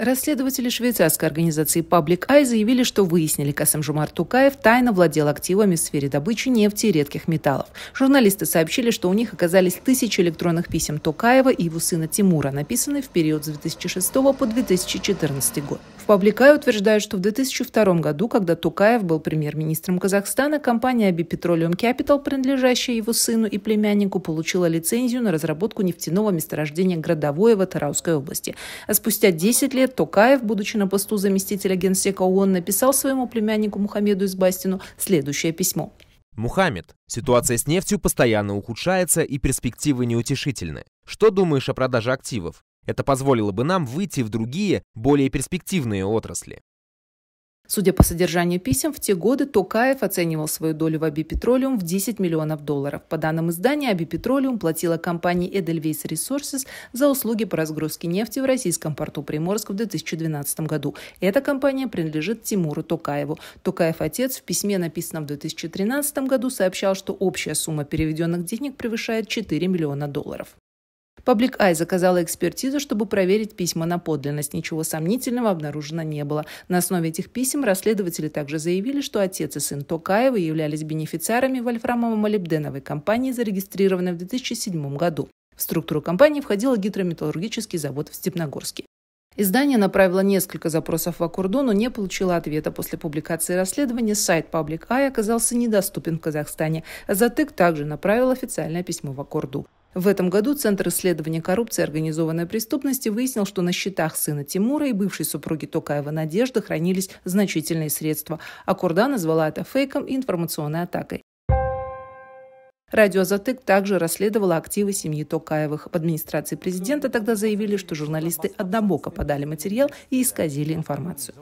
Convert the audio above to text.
Расследователи швейцарской организации Public Eye заявили, что выяснили, Касымжумар Тукаев тайно владел активами в сфере добычи нефти и редких металлов. Журналисты сообщили, что у них оказались тысячи электронных писем Тукаева и его сына Тимура, написанные в период с 2006 по 2014 год. Eye утверждают, что в 2002 году, когда Тукаев был премьер-министром Казахстана, компания Petroleum Capital, принадлежащая его сыну и племяннику, получила лицензию на разработку нефтяного месторождения Градовое в Атарауской области. А спустя 10 лет Токаев, будучи на посту заместителя генсека ООН, написал своему племяннику Мухаммеду Избастину следующее письмо. Мухаммед, ситуация с нефтью постоянно ухудшается и перспективы неутешительны. Что думаешь о продаже активов? Это позволило бы нам выйти в другие, более перспективные отрасли. Судя по содержанию писем, в те годы Токаев оценивал свою долю в Аби Petroleum в 10 миллионов долларов. По данным издания, Аби Petroleum платила компании Edelweiss Resources за услуги по разгрузке нефти в российском порту Приморск в 2012 году. Эта компания принадлежит Тимуру Токаеву. Токаев отец в письме, написанном в 2013 году, сообщал, что общая сумма переведенных денег превышает 4 миллиона долларов. Public Eye заказала экспертизу, чтобы проверить письма на подлинность. Ничего сомнительного обнаружено не было. На основе этих писем расследователи также заявили, что отец и сын Токаева являлись бенефициарами вольфрамово-молибденовой компании, зарегистрированной в 2007 году. В структуру компании входил гидрометаллургический завод в Степногорске. Издание направило несколько запросов в Аккурду, но не получило ответа. После публикации расследования сайт Public Eye оказался недоступен в Казахстане. Затык также направил официальное письмо в Аккурду. В этом году Центр исследования коррупции и организованной преступности выяснил, что на счетах сына Тимура и бывшей супруги Токаева Надежды хранились значительные средства, а Курда назвала это фейком и информационной атакой. Радио «Затык» также расследовало активы семьи Токаевых. В администрации президента тогда заявили, что журналисты однобоко подали материал и исказили информацию.